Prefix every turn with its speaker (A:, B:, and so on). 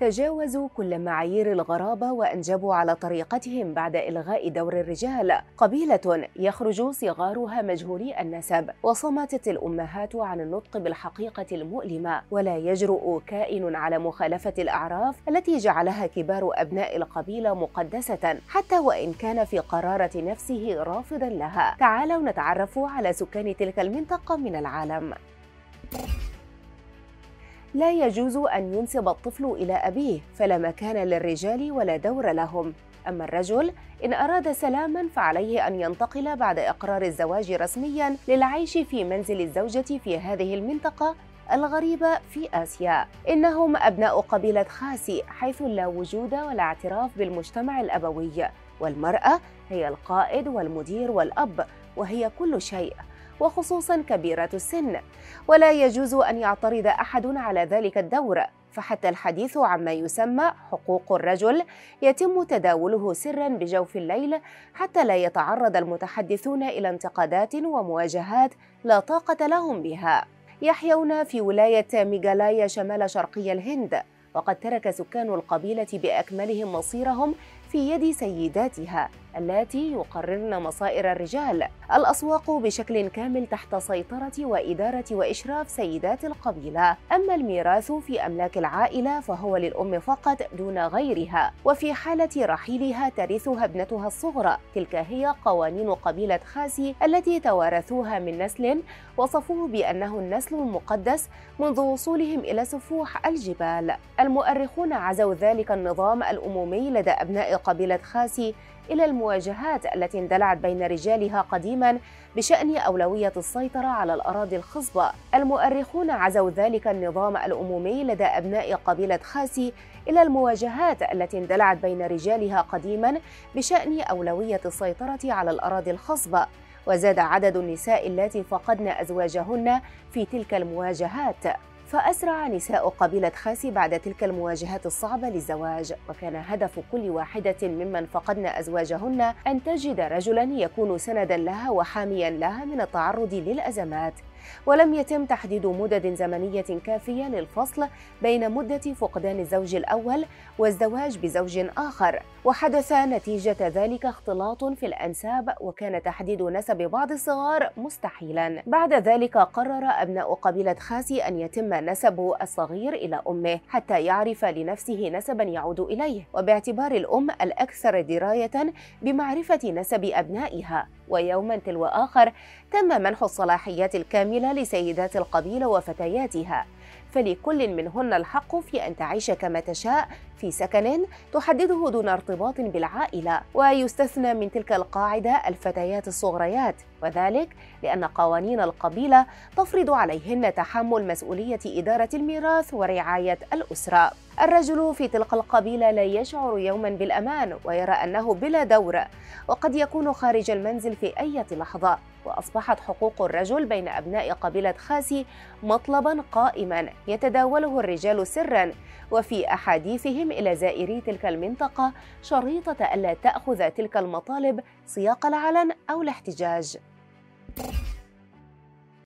A: تجاوزوا كل معايير الغرابة وأنجبوا على طريقتهم بعد إلغاء دور الرجال. قبيلة يخرج صغارها مجهولي النسب وصمتت الأمهات عن النطق بالحقيقة المؤلمة. ولا يجرؤ كائن على مخالفة الأعراف التي جعلها كبار أبناء القبيلة مقدسة حتى وإن كان في قرارة نفسه رافضا لها. تعالوا نتعرف على سكان تلك المنطقة من العالم. لا يجوز أن ينسب الطفل إلى أبيه فلا مكان للرجال ولا دور لهم. أما الرجل إن أراد سلاما فعليه أن ينتقل بعد إقرار الزواج رسميا للعيش في منزل الزوجة في هذه المنطقة الغريبة في آسيا. إنهم أبناء قبيلة خاسي حيث لا وجود ولا اعتراف بالمجتمع الأبوي. والمرأة هي القائد والمدير والأب وهي كل شيء. وخصوصا كبيرة السن. ولا يجوز أن يعترض أحد على ذلك الدور. فحتى الحديث عما يسمى حقوق الرجل يتم تداوله سرا بجوف الليل حتى لا يتعرض المتحدثون إلى انتقادات ومواجهات لا طاقة لهم بها. يحيون في ولاية ميغالايا شمال شرقي الهند وقد ترك سكان القبيلة بأكملهم مصيرهم في يد سيداتها. اللاتي يقررن مصائر الرجال. الأسواق بشكل كامل تحت سيطرة وإدارة وإشراف سيدات القبيلة. أما الميراث في أملاك العائلة فهو للأم فقط دون غيرها. وفي حالة رحيلها ترثها ابنتها الصغرى. تلك هي قوانين قبيلة خاسي التي توارثوها من نسل وصفوه بأنه النسل المقدس منذ وصولهم إلى سفوح الجبال. المؤرخون عزوا ذلك النظام الأمومي لدى أبناء قبيلة خاسي إلى المواجهات التي اندلعت بين رجالها قديما بشأن أولوية السيطرة على الأراضي الخصبة. المؤرخون عزوا ذلك النظام الأمومي لدى أبناء قبيلة خاسي إلى المواجهات التي اندلعت بين رجالها قديما بشأن أولوية السيطرة على الأراضي الخصبة. وزاد عدد النساء اللاتي فقدن أزواجهن في تلك المواجهات. فأسرع نساء قبيلة خاسي بعد تلك المواجهات الصعبة للزواج. وكان هدف كل واحدة ممن فقدن أزواجهن أن تجد رجلا يكون سندا لها وحاميا لها من التعرض للأزمات. ولم يتم تحديد مدد زمنية كافية للفصل بين مدة فقدان الزوج الأول والزواج بزوج آخر. وحدث نتيجة ذلك اختلاط في الأنساب وكان تحديد نسب بعض الصغار مستحيلا. بعد ذلك قرر أبناء قبيلة خاسي أن يتم نسب الصغير إلى أمه حتى يعرف لنفسه نسبا يعود إليه وباعتبار الأم الأكثر دراية بمعرفة نسب أبنائها. ويوما تلو آخر تم منح الصلاحيات الكاملة لسيدات القبيلة وفتياتها. فلكل منهن الحق في أن تعيش كما تشاء في سكن تحدده دون ارتباط بالعائلة ويستثنى من تلك القاعدة الفتيات الصغريات وذلك لأن قوانين القبيلة تفرض عليهن تحمل مسؤولية إدارة الميراث ورعاية الأسرة. الرجل في تلك القبيلة لا يشعر يوما بالأمان ويرى أنه بلا دور وقد يكون خارج المنزل في أي لحظة. وأصبحت حقوق الرجل بين أبناء قبيلة خاسي مطلبا قائما يتداوله الرجال سرا. وفي أحاديثهم إلى زائري تلك المنطقة شريطة ألا تأخذ تلك المطالب سياق العلن أو الاحتجاج.